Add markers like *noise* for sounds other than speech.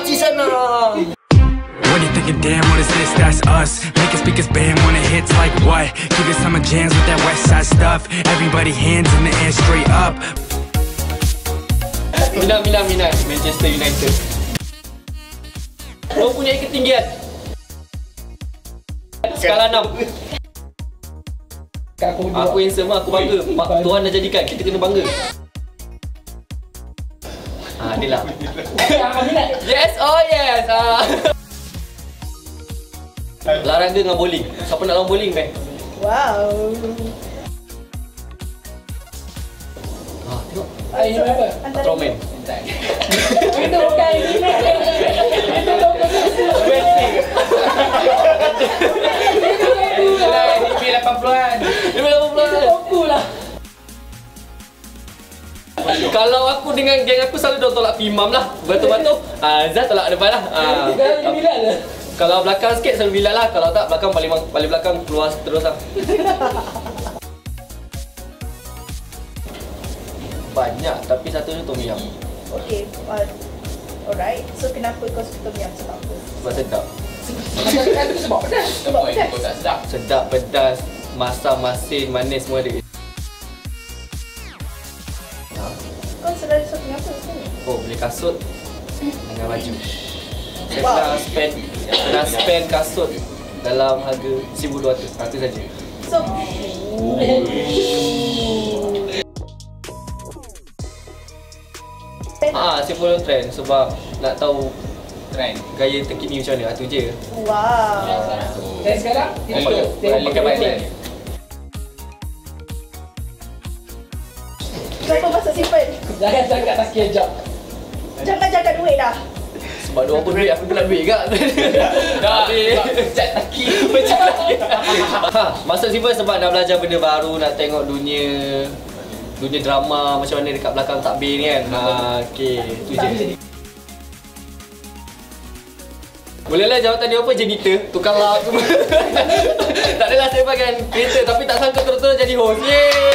Party sana What do you thinking, damn, what is this? That's us. Make it speakers bam when it hits like what? Give it summer jams with that west side stuff. Everybody hands in the air straight up. Minat, minat, minat Manchester United Mempunyai ketinggian Skala 6 Aku handsome lah, aku bangga Tuhan dah jadikan, kita kena bangga Ah, ni lah Yes, oh yes ah. Olahraga dengan bowling Siapa nak lawan bowling, Ben? Wow. Ah, tengok Ayo apa? Antara Patrolman Itu bukan ini. Kalau aku dengan geng aku selalu dia tolak Pimam lah Batu-batu *laughs* ah, Zat tolak depan lah ah, lah. Kalau belakang sikit selalu Bilal lah Kalau tak belakang paling paling belakang keluar terus lah *laughs* Banyak tapi satunya Tom Yam Okay. Uh, alright. So kenapa kau suka tom yum sebab apa? Sebab sedap Kan tu sebab pedas. Sebab pedas. Kau tak sedap. Sedap, pedas, masam, masin, manis semua ada Selalu suka apa sebenarnya? Oh beli kasut dengan baju Saya Wow. pernah spend Pernah spend kasut dalam harga 1200 Itu saja So, Ah, saya follow trend sebab nak tahu Trend. gaya terkini macam mana. Itu je. wow. Dan sekarang paling pakai balik. Balik. Kenapa masuk simple? Jangan cakap tak kira job. Jangan jaga duit dah. Sebab dia pun duit, aku pun nak duit juga. *laughs* Dah, Habis. cat taki. Macam ha, Masuk simple sebab nak belajar benda baru, nak tengok dunia dunia drama macam mana dekat belakang takbir ni kan. Ha, okey, tu je. Bolehlah jawatan dia apa janitor, tukang lap semua. *laughs* tak adalah saya bagian kereta tapi tak sangka terus-terus jadi host. Yeay!